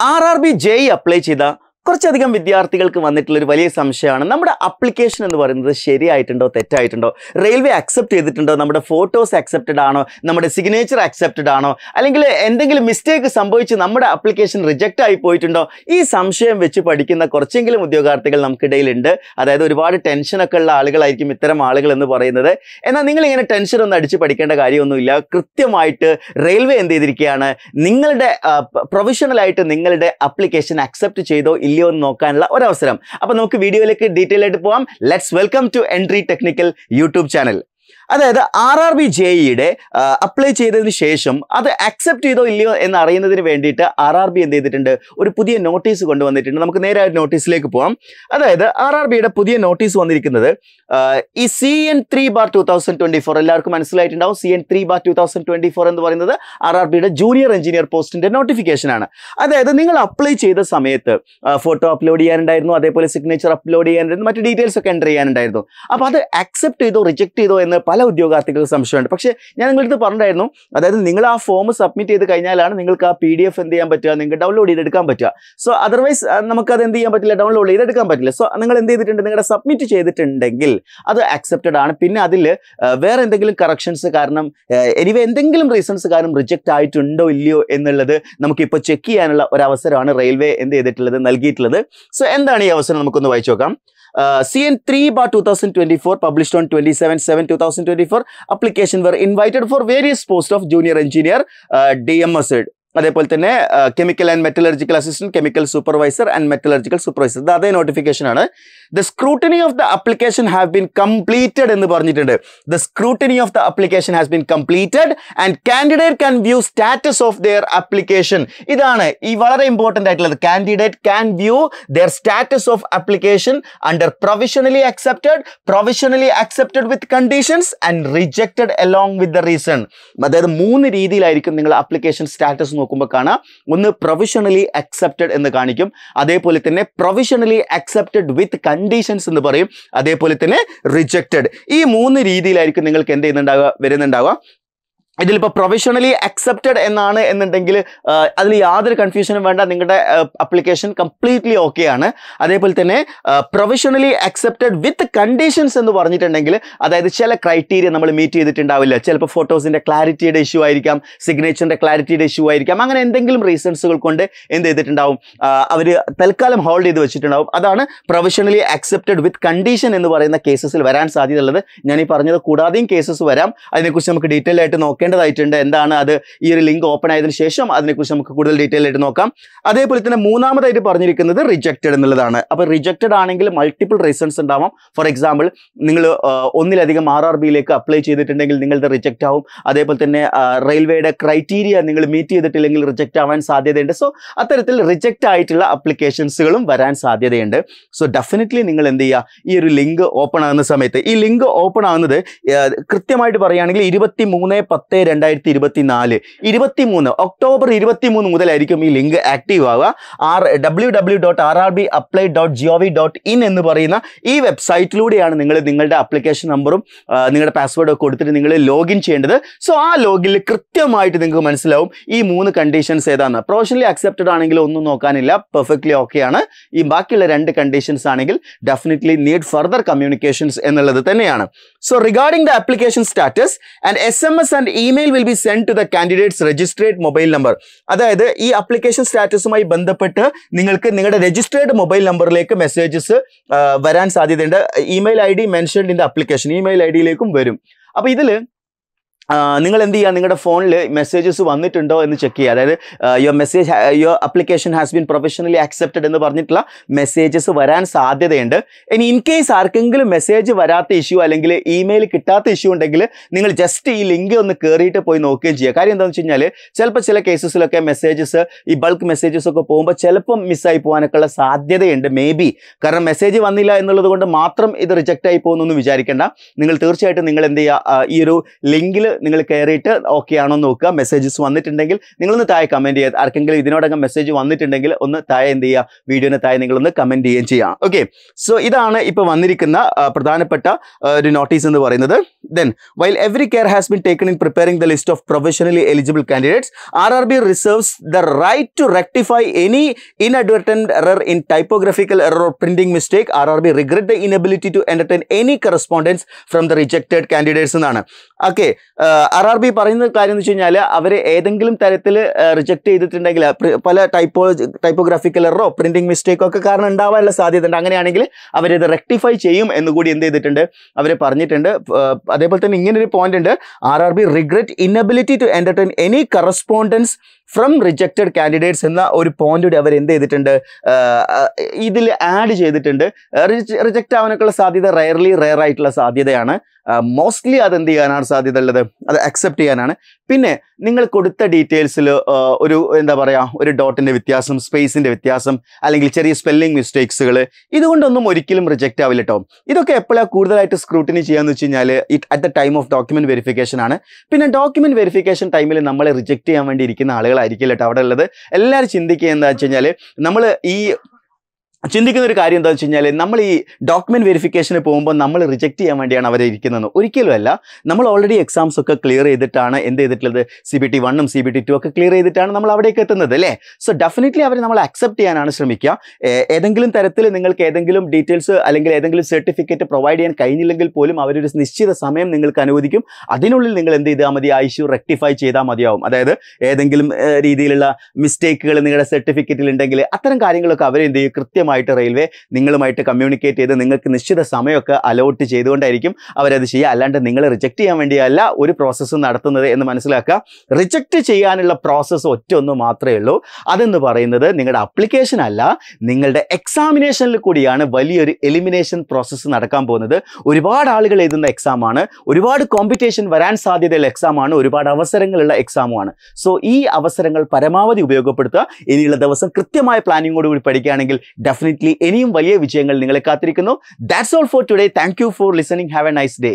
R R B J apply ചെയ്ത കുറച്ചധികം വിദ്യാർത്ഥികൾക്ക് വന്നിട്ടുള്ള ഒരു വലിയ സംശയമാണ്. നമ്മുടെ അപ്ലിക്കേഷൻ എന്ന് പറയുന്നത് ശരിയായിട്ടുണ്ടോ തെറ്റായിട്ടുണ്ടോ? റെയിൽവേ അക്സെപ്റ്റ് ചെയ്തിട്ടുണ്ടോ? നമ്മുടെ ഫോട്ടോസ് അക്സെപ്റ്റഡ് ആണോ? നമ്മുടെ സിഗ്നേച്ചർ അക്സെപ്റ്റഡ് ആണോ? അല്ലെങ്കിൽ എന്തെങ്കിലും മിസ്റ്റേക്ക് സംഭവിച്ച് നമ്മുടെ അപ്ലിക്കേഷൻ റിജക്റ്റ് ആയി പോയിട്ടുണ്ടോ? ഈ സംശയം വെച്ച് പഠിക്കുന്ന കുറച്ചെങ്കിലും ഉദ്യോഗാർത്ഥികൾ നമുക്കിടയിലുണ്ട്. അതായത് ഒരുപാട് ടെൻഷനൊക്കെ ഉള്ള ആളുകളായിരിക്കും ഇത്തരം ആളുകൾ എന്ന് പറയുന്നത്. എന്നാൽ നിങ്ങൾ ഇങ്ങനെ ടെൻഷൻ ഒന്നും അടിച്ച് പഠിക്കേണ്ട കാര്യമൊന്നുമില്ല. കൃത്യമായിട്ട് റെയിൽവേ എന്ത് ചെയ്തിരിക്കുകയാണ്? നിങ്ങളുടെ പ്രൊഫഷണലായിട്ട് നിങ്ങളുടെ അപ്ലിക്കേഷൻ അക്സെപ്റ്റ് ചെയ്തോ എന്ന് നോക്കാനുള്ള ഒരവസരം. അപ്പോൾ നമുക്ക് വീഡിയോയിലേക്ക് ഡീറ്റെയിൽ ആയിട്ട് പോവാം. Let's welcome to entry technical YouTube channel അതായത് ആർ ആർ ബി ജെഇയുടെ അപ്ലൈ ചെയ്തതിന് ശേഷം അത് അക്സെപ്റ്റ് ചെയ്തോ ഇല്ലയോ എന്ന് അറിയുന്നതിന് വേണ്ടിയിട്ട് ആർ ആർ ബി എന്ത് ചെയ്തിട്ടുണ്ട്? ഒരു പുതിയ നോട്ടീസ് കൊണ്ടുവന്നിട്ടുണ്ട്. നമുക്ക് നേരെ നോട്ടീസിലേക്ക് പോകാം അതായത് ആർ ആർ ബിയുടെ പുതിയ നോട്ടീസ് വന്നിരിക്കുന്നത് ഈ C N three bar two thousand twenty four എല്ലാവർക്കും മനസ്സിലായിട്ടുണ്ടാവും. C N three bar two thousand twenty four എന്ന് പറയുന്നത് ആർ ആർ ബിയുടെ ജൂനിയർ എഞ്ചിനീയർ പോസ്റ്റിന്റെ നോട്ടിഫിക്കേഷൻ ആണ്. അതായത് നിങ്ങൾ അപ്ലൈ ചെയ്ത സമയത്ത് ഫോട്ടോ അപ്ലോഡ് ചെയ്യാനുണ്ടായിരുന്നു അതേപോലെ സിഗ്നേച്ചർ അപ്ലോഡ് ചെയ്യാനുണ്ടായിരുന്നു മറ്റു ഡീറ്റെയിൽസ് ഒക്കെ എന്റർ ചെയ്യാനുണ്ടായിരുന്നു. അപ്പോൾ അത് അക്സെപ്റ്റ് ചെയ്തോ റിജക്ട് ചെയ്തോ എന്ന് പല ഉദ്യോഗാർത്ഥികൾക്ക് സംശയമുണ്ട്. പക്ഷേ ഞാൻ നിങ്ങളടുത്ത് പറഞ്ഞിട്ടുണ്ടായിരുന്നു. അതായത് നിങ്ങൾ ആ ഫോം സബ്മിറ്റ് ചെയ്ത് കഴിഞ്ഞാലാണ് നിങ്ങൾക്ക് ആ പി ഡി എഫ് എന്ത് ചെയ്യാൻ പറ്റുക നിങ്ങൾക്ക് ഡൗൺലോഡ് ചെയ്തെടുക്കാൻ പറ്റുക. സോ അതർവൈസ് നമുക്ക് അത് എന്ത് ചെയ്യാൻ പറ്റില്ല? ഡൗൺലോഡ് ചെയ്തെടുക്കാൻ പറ്റില്ല. സോ നിങ്ങൾ എന്ത് ചെയ്തിട്ടുണ്ട്? നിങ്ങളുടെ സബ്മിറ്റ് ചെയ്തിട്ടുണ്ടെങ്കിൽ അത് അക്സെപ്റ്റഡ് ആണ്. പിന്നെ അതിൽ വേറെ എന്തെങ്കിലും കറക്ഷൻസ് കാരണം എനിവേ എന്തെങ്കിലും റീസൺസ് കാരണം റിജക്റ്റ് ആയിട്ടുണ്ടോ ഇല്ലയോ എന്നുള്ളത് നമുക്കിപ്പോൾ ചെക്ക് ചെയ്യാനുള്ള ഒരു അവസരമാണ് റെയിൽവേ എന്ത് ചെയ്തിട്ടുള്ളത് നൽകിയിട്ടുള്ളത്. സോ എന്താണ് ഈ അവസരം? നമുക്കൊന്ന് വായിച്ചു നോക്കാം. Uh, CN3 bar 2024 published on 27 7 2024 application were invited for various posts of junior engineer uh, DMSED. അതേപോലെ തന്നെ chemical and metallurgical assistant chemical supervisor and metallurgical supervisor ഇത് അതേ നോട്ടിഫിക്കേഷൻ ആണ്. The scrutiny of the application have been completed എന്ന് പറഞ്ഞിട്ടുണ്ട്. The scrutiny of the application has been completed and candidate can view status of their application ഇതാണ് ഈ വളരെ important ആയിട്ടുള്ളത്. Candidate can view their status of application under provisionally accepted provisionally accepted with conditions and rejected along with the reason അതായത് മൂന്ന് രീതിയിലായിരിക്കും നിങ്ങൾ application status നോക്കുമ്പോൾ കാണാം. ഒന്ന് പ്രൊവിഷണലി അക്സെപ്റ്റഡ് എന്ന് കാണിക്കും. അതേപോലെ തന്നെ പ്രൊവിഷണലി അക്സെപ്റ്റഡ് വിത്ത് കണ്ടീഷൻസ് എന്ന് പറയും. അതേപോലെ തന്നെ റിജക്റ്റഡ് ഈ മൂന്ന് രീതിയിലായിരിക്കും നിങ്ങൾക്ക് എന്ത് ചെയ്യുന്നുണ്ടാവുക? വരുന്നുണ്ടാവുക? ഇതിലിപ്പോൾ പ്രൊഫഷണലി അക്സെപ്റ്റഡ് എന്നാണ് എന്നുണ്ടെങ്കിൽ അതിൽ യാതൊരു കൺഫ്യൂഷനും വേണ്ട. നിങ്ങളുടെ അപ്ലിക്കേഷൻ കംപ്ലീറ്റ്ലി ഓക്കെ ആണ്. അതേപോലെ തന്നെ പ്രൊഫഷണലി അക്സെപ്റ്റഡ് വിത്ത് കണ്ടീഷൻസ് എന്ന് പറഞ്ഞിട്ടുണ്ടെങ്കിൽ അതായത് ചില ക്രൈറ്റീരിയ നമ്മൾ മീറ്റ് ചെയ്തിട്ടുണ്ടാവില്ല. ചിലപ്പോൾ ഫോട്ടോസിന്റെ ക്ലാരിറ്റിയുടെ ഇഷ്യൂ ആയിരിക്കാം സിഗ്നേച്ചറിന്റെ ക്ലാരിറ്റിയുടെ ഇഷ്യൂ ആയിരിക്കാം അങ്ങനെ എന്തെങ്കിലും റീസൺസുകൾ കൊണ്ട് എന്ത് ചെയ്തിട്ടുണ്ടാവും? അവർ തൽക്കാലം ഹോൾഡ് ചെയ്ത് വെച്ചിട്ടുണ്ടാവും. അതാണ് പ്രൊഫഷണലി അക്സെപ്റ്റഡ് വിത്ത് കണ്ടീഷൻ എന്ന് പറയുന്ന കേസസിൽ വരാൻ സാധ്യതയുള്ളത്. ഞാൻ ഈ പറഞ്ഞത് കൂടാതെയും കേസസ് വരാം. അതിനെക്കുറിച്ച് നമുക്ക് ഡീറ്റെയിൽ ആയിട്ട് നോക്കേണ്ടതായിട്ടുണ്ട് എന്താണ് അത്? ഈ ഒരു ലിങ്ക് ഓപ്പൺ ആയതിനു ശേഷം അതിനെക്കുറിച്ച് നമുക്ക് കൂടുതൽ ഡീറ്റെയിൽ ആയിട്ട് നോക്കാം. അതേപോലെ തന്നെ മൂന്നാമതായിട്ട് പറഞ്ഞിരിക്കുന്നത് റിജക്റ്റഡ് എന്നുള്ളതാണ്. അപ്പോൾ റിജക്റ്റഡ് ആണെങ്കിൽ മൾട്ടിപ്പിൾ റീസൺസ് ഉണ്ടാവാം. ഫോർ എക്സാമ്പിൾ നിങ്ങൾ ഒന്നിലധികം ആർ ആർ ബിയിലേക്ക് അപ്ലൈ ചെയ്തിട്ടുണ്ടെങ്കിൽ നിങ്ങളുടെ റിജക്റ്റ് ആവും. അതേപോലെ തന്നെ റെയിൽവേയുടെ ക്രൈറ്റീരിയ നിങ്ങൾ മീറ്റ് ചെയ്തിട്ടില്ലെങ്കിൽ റിജക്റ്റ് ആവാൻ സാധ്യതയുണ്ട്. സോ അത്തരത്തിൽ റിജക്റ്റ് ആയിട്ടുള്ള അപ്ലിക്കേഷൻസുകളും വരാൻ സാധ്യതയുണ്ട്. സോ ഡെഫിനറ്റ്ലി നിങ്ങൾ എന്ത് ചെയ്യുക? ഈ ഒരു ലിങ്ക് ഓപ്പൺ ആകുന്ന സമയത്ത്. ഈ ലിങ്ക് ഓപ്പൺ ആകുന്നത് കൃത്യമായിട്ട് പറയുകയാണെങ്കിൽ ഇരുപത്തി മൂന്ന് പത്ത് രണ്ടായിരത്തി ഇരുപത്തി നാല് ഇരുപത്തി മൂന്ന് ഒക്ടോബർ ഇരുപത്തി മൂന്ന് മുതലായിരിക്കും ഈ ലിങ്ക് ആക്റ്റീവ് ആവുക. R W W dot R R B apply dot G V dot in എന്ന് പറയുന്ന ഈ വെബ്സൈറ്റിലൂടെയാണ് നിങ്ങൾ നിങ്ങളുടെ അപ്ലിക്കേഷൻ നമ്പറും നിങ്ങളുടെ പാസ്വേഡും ഒക്കെ കൊടുത്തിട്ട് നിങ്ങൾ ലോഗിൻ ചെയ്യേണ്ടത്. സോ ആ ലോഗിനിൽ കൃത്യമായിട്ട് നിങ്ങൾക്ക് മനസ്സിലാവും ഈ മൂന്ന് കണ്ടീഷൻസ് ഏതാണ്. പ്രൊഫഷണലി അക്സെപ്റ്റഡ് ആണെങ്കിൽ ഒന്നും നോക്കാനില്ല. പെർഫെക്റ്റ്ലി ഓക്കെ ആണ്. ഈ ബാക്കിയുള്ള രണ്ട് കണ്ടീഷൻസ് ആണെങ്കിൽ ഡെഫിനറ്റ്ലി നീഡ് ഫർദർ കമ്മ്യൂണിക്കേഷൻസ് എന്നുള്ളത് തന്നെയാണ്. So regarding the application status and S M S and email will be send to the candidates registered mobile number അതായത് ഈ അപ്ലിക്കേഷൻ സ്റ്റാറ്റസുമായി ബന്ധപ്പെട്ട് നിങ്ങൾക്ക് നിങ്ങളുടെ രജിസ്ട്രേഡ് മൊബൈൽ നമ്പറിലേക്ക് മെസ്സേജസ് വരാൻ സാധ്യതയുണ്ട്. Email I D mentioned in the application email I ഡിയിലേക്കും വരും. അപ്പോൾ ഇതിൽ നിങ്ങൾ എന്ത് ചെയ്യുക നിങ്ങളുടെ ഫോണിൽ മെസ്സേജസ് വന്നിട്ടുണ്ടോ എന്ന് ചെക്ക് ചെയ്യുക അതായത് your message your application has been professionally accepted എന്ന് പറഞ്ഞിട്ടുള്ള മെസ്സേജസ് വരാൻ സാധ്യതയുണ്ട്. ഇനി ഇൻ കേസ് ആർക്കെങ്കിലും മെസ്സേജ് വരാത്ത ഇഷ്യൂ അല്ലെങ്കിൽ ഇമെയിൽ കിട്ടാത്ത ഇഷ്യൂ ഉണ്ടെങ്കിൽ നിങ്ങൾ ജസ്റ്റ് ഈ ലിങ്ക് ഒന്ന് കയറിയിട്ട് പോയി നോക്കുകയും ചെയ്യുക കാര്യം എന്താണെന്ന് വെച്ച് കഴിഞ്ഞാൽ ചിലപ്പോൾ ചില കേസസിലൊക്കെ മെസ്സേജസ് ഈ ബൾക്ക് മെസ്സേജസ് ഒക്കെ പോകുമ്പോൾ ചിലപ്പം മിസ്സായി പോകാനൊക്കെ ഉള്ള സാധ്യതയുണ്ട് മേ ബി കാരണം മെസ്സേജ് വന്നില്ല എന്നുള്ളത് മാത്രം ഇത് റിജക്റ്റ് ആയി പോകുന്നൊന്നും വിചാരിക്കേണ്ട. നിങ്ങൾ തീർച്ചയായിട്ടും നിങ്ങൾ എന്ത് ചെയ്യുക ഈ ഒരു ലിങ്കിൽ നിങ്ങൾ കയറിയിട്ട് ഓക്കെ ആണോ നോക്കുക. മെസ്സേജസ് വന്നിട്ടുണ്ടെങ്കിൽ നിങ്ങളൊന്ന് താഴെ കമന്റ് ചെയ്യുക ആർക്കെങ്കിലും ഇതിനോടകം മെസ്സേജ് വന്നിട്ടുണ്ടെങ്കിൽ ഒന്ന് താഴെ എന്ത് ചെയ്യുക വീഡിയോന് താഴെ നിങ്ങളൊന്ന് കമന്റ് ചെയ്യുകയും ചെയ്യാം. ഓക്കെ സോ ഇതാണ് ഇപ്പോൾ വന്നിരിക്കുന്ന പ്രധാനപ്പെട്ട ഒരു നോട്ടീസ് എന്ന് പറയുന്നത്. Then while every care has been taken in preparing the list of professionally eligible candidates R R B reserves the right to rectify any inadvertent error in typographical error typographical error mistake R R B regret the inability to entertain any correspondence from the rejected candidates എന്നാണ്. Okay R R B പറയുന്ന കാര്യം എന്ന് വെച്ച് കഴിഞ്ഞാൽ അവർ ഏതെങ്കിലും തരത്തിൽ reject ചെയ്തിട്ടുണ്ടെങ്കിൽ പല ടൈപ്പോ ടൈപ്പോഗ്രാഫിക്കൽ എററോ പ്രിന്റിംഗ് മിസ്റ്റേക്കോ ഒക്കെ കാരണം ഉണ്ടാവാനുള്ള സാധ്യത ഉണ്ട് അങ്ങനെയാണെങ്കിൽ അവരിത് റെക്ടിഫൈ ചെയ്യും എന്ന് കൂടി എന്ത് ചെയ്തിട്ടുണ്ട്? അവർ പറഞ്ഞിട്ടുണ്ട്. അതേപോലെ തന്നെ ഇങ്ങനൊരു പോയിന്റ് ഉണ്ട്. R R B regret inability to entertain any correspondence from rejected candidates എന്ന ഒരു പോയിന്റ് കൂടി അവർ എന്ത് ചെയ്തിട്ടുണ്ട്? ഇതിൽ ആഡ് ചെയ്തിട്ടുണ്ട്. റിജക്റ്റ് ആവാനൊക്കെയുള്ള സാധ്യത റയർലി റയർ ആയിട്ടുള്ള സാധ്യതയാണ്. മോസ്റ്റ്ലി അത് എന്ത് ചെയ്യാനാണ് സാധ്യത ഉള്ളത്? അത് അക്സെപ്റ്റ് ചെയ്യാനാണ്. പിന്നെ നിങ്ങൾ കൊടുത്ത ഡീറ്റെയിൽസിൽ ഒരു എന്താ പറയുക ഒരു ഡോട്ടിന്റെ വ്യത്യാസം സ്പേസിന്റെ വ്യത്യാസം അല്ലെങ്കിൽ ചെറിയ സ്പെല്ലിംഗ് മിസ്റ്റേക്സുകൾ ഇതുകൊണ്ടൊന്നും ഒരിക്കലും റിജക്റ്റ് ആവില്ല കേട്ടോ ഇതൊക്കെ എപ്പോഴാണ് കൂടുതലായിട്ട് സ്ക്രൂട്ടിനി ചെയ്യാന്ന് വെച്ച് കഴിഞ്ഞാൽ it at the time of document verification ആണ്. പിന്നെ ഡോക്യുമെന്റ് വെരിഫിക്കേഷൻ ടൈമിൽ നമ്മളെ റിജക്റ്റ് ചെയ്യാൻ വേണ്ടി ഇരിക്കുന്ന ആളുകളായിരിക്കില്ല കേട്ടോ അവിടെ ഉള്ളത്. എല്ലാവരും ചിന്തിക്കുക എന്താ വെച്ച് കഴിഞ്ഞാൽ നമ്മൾ ഈ ചിന്തിക്കുന്ന ഒരു കാര്യം എന്താ വെച്ച് കഴിഞ്ഞാൽ നമ്മൾ ഈ ഡോക്യുമെന്റ് വെരിഫിക്കേഷന് പോകുമ്പോൾ നമ്മൾ റിജക്റ്റ് ചെയ്യാൻ വേണ്ടിയാണ് അവരെ ഇരിക്കുന്നത് ഒരിക്കലുമല്ല നമ്മൾ ഓൾറെഡി എക്സാംസ് ഒക്കെ ക്ലിയർ ചെയ്തിട്ടാണ് എന്ത് ചെയ്തിട്ടുള്ളത്? സി ബി ടി വണ്ണും സി ബി ടി ടു ഒക്കെ ക്ലിയർ ചെയ്തിട്ടാണ് നമ്മൾ അവിടേക്ക് എത്തുന്നത് അല്ലേ? സോ ഡെഫിനറ്റ്ലി അവർ നമ്മൾ അക്സെപ്റ്റ് ചെയ്യാനാണ് ശ്രമിക്കുക. ഏതെങ്കിലും തരത്തിൽ നിങ്ങൾക്ക് ഏതെങ്കിലും ഡീറ്റെയിൽസ് അല്ലെങ്കിൽ ഏതെങ്കിലും സർട്ടിഫിക്കറ്റ് പ്രൊവൈഡ് ചെയ്യാൻ കഴിഞ്ഞില്ലെങ്കിൽ പോലും അവരൊരു നിശ്ചിത സമയം നിങ്ങൾക്ക് അനുവദിക്കും. അതിനുള്ളിൽ നിങ്ങൾ എന്ത് ചെയ്താൽ മതി? ആ ഇഷ്യൂ റെക്ടിഫൈ ചെയ്താൽ മതിയാവും. അതായത് ഏതെങ്കിലും രീതിയിലുള്ള മിസ്റ്റേക്കുകൾ നിങ്ങളുടെ സർട്ടിഫിക്കറ്റിൽ ഉണ്ടെങ്കിൽ അത്തരം കാര്യങ്ങളൊക്കെ അവരെന്ത് ചെയ്യും? ചെയ്യും കൃത്യമായിട്ട് റെയിൽവേ നിങ്ങളുമായിട്ട് കമ്മ്യൂണിക്കേറ്റ് ചെയ്ത് നിങ്ങൾക്ക് നിശ്ചിത സമയമൊക്കെ അലോട്ട് ചെയ്തുകൊണ്ടായിരിക്കും അവരത് ചെയ്യുക. അല്ലാണ്ട് നിങ്ങൾ റിജക്റ്റ് ചെയ്യാൻ വേണ്ടിയല്ല ഒരു പ്രോസസ്സ് നടത്തുന്നത് എന്ന് മനസ്സിലാക്കുക. റിജക്റ്റ് ചെയ്യാനുള്ള പ്രോസസ്സ് ഒറ്റ ഒന്ന് മാത്രമേ ഉള്ളൂ. അതെന്ന് പറയുന്നത് നിങ്ങളുടെ അപ്ലിക്കേഷൻ അല്ല നിങ്ങളുടെ എക്സാമിനേഷനിൽ കൂടിയാണ് വലിയൊരു എലിമിനേഷൻ പ്രോസസ്സ് നടക്കാൻ പോകുന്നത്. ഒരുപാട് ആളുകൾ എഴുതുന്ന എക്സാമാണ് ഒരുപാട് കോമ്പറ്റീഷൻ വരാൻ സാധ്യതയുള്ള എക്സാമാണ് ഒരുപാട് അവസരങ്ങളുള്ള എക്സാമുമാണ് സോ ഈ അവസരങ്ങൾ പരമാവധി ഉപയോഗപ്പെടുത്തുക. ഇനിയുള്ള ദിവസം കൃത്യമായ പ്ലാനിങ്ങോടുകൂടി പഠിക്കുകയാണെങ്കിൽ ഡെഫിനറ്റ്ലി ഇനിയും വലിയ വിജയങ്ങൾ നിങ്ങളെ കാത്തിരിക്കുന്നു that's all for today thank you for listening have a nice day